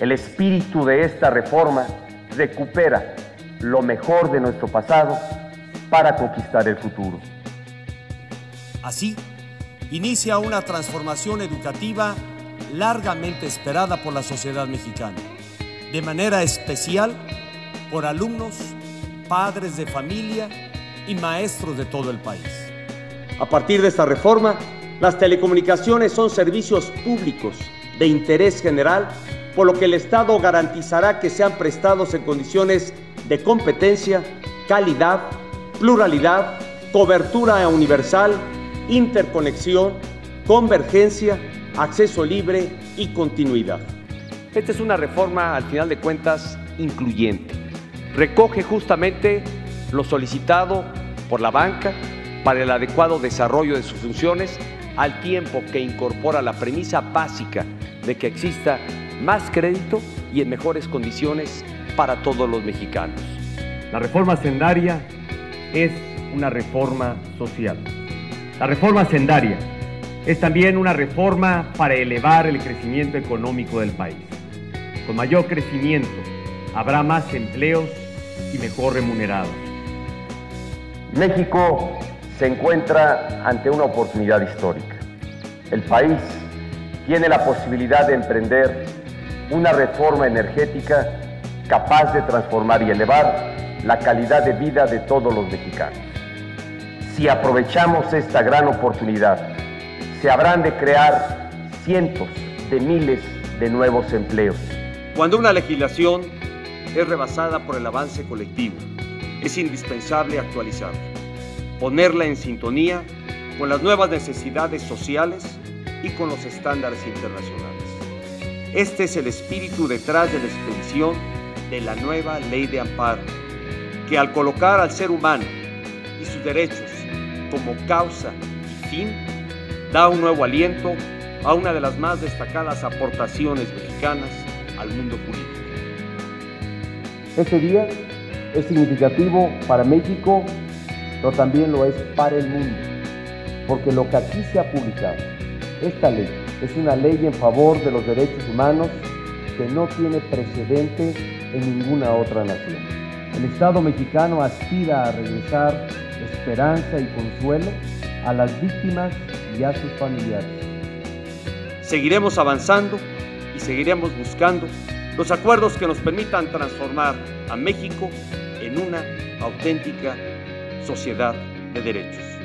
El espíritu de esta reforma recupera lo mejor de nuestro pasado para conquistar el futuro. Así, inicia una transformación educativa largamente esperada por la sociedad mexicana, de manera especial por alumnos, padres de familia y maestros de todo el país. A partir de esta reforma, las telecomunicaciones son servicios públicos de interés general, por lo que el Estado garantizará que sean prestados en condiciones de competencia, calidad, pluralidad, cobertura universal, interconexión, convergencia, acceso libre y continuidad. Esta es una reforma, al final de cuentas, incluyente. Recoge justamente lo solicitado por la banca para el adecuado desarrollo de sus funciones, al tiempo que incorpora la premisa básica de que exista más crédito y en mejores condiciones para todos los mexicanos. La reforma sendaria es una reforma social. La reforma sendaria es también una reforma para elevar el crecimiento económico del país. Con mayor crecimiento habrá más empleos y mejor remunerados. México se encuentra ante una oportunidad histórica. El país tiene la posibilidad de emprender una reforma energética capaz de transformar y elevar la calidad de vida de todos los mexicanos. Si aprovechamos esta gran oportunidad, se habrán de crear cientos de miles de nuevos empleos. Cuando una legislación es rebasada por el avance colectivo, es indispensable actualizarla, ponerla en sintonía con las nuevas necesidades sociales y con los estándares internacionales. Este es el espíritu detrás de la expedición de la nueva ley de amparo, que al colocar al ser humano y sus derechos como causa y fin, da un nuevo aliento a una de las más destacadas aportaciones mexicanas al mundo político. Este día es significativo para México, pero también lo es para el mundo, porque lo que aquí se ha publicado, esta ley, es una ley en favor de los derechos humanos que no tiene precedente en ninguna otra nación. El Estado mexicano aspira a regresar esperanza y consuelo a las víctimas y a sus familiares. Seguiremos avanzando y seguiremos buscando los acuerdos que nos permitan transformar a México en una auténtica sociedad de derechos.